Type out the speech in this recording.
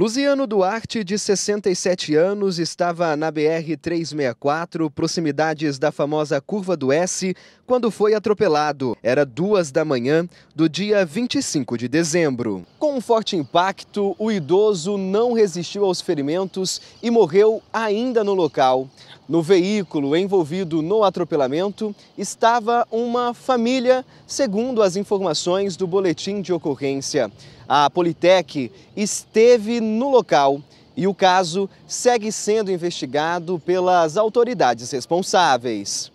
Luciano Duarte, de 67 anos, estava na BR-364, proximidades da famosa Curva do S, quando foi atropelado. Era duas da manhã do dia 25 de dezembro. Com um forte impacto, o idoso não resistiu aos ferimentos e morreu ainda no local. No veículo envolvido no atropelamento estava uma família, segundo as informações do boletim de ocorrência. A Politec esteve no local e o caso segue sendo investigado pelas autoridades responsáveis.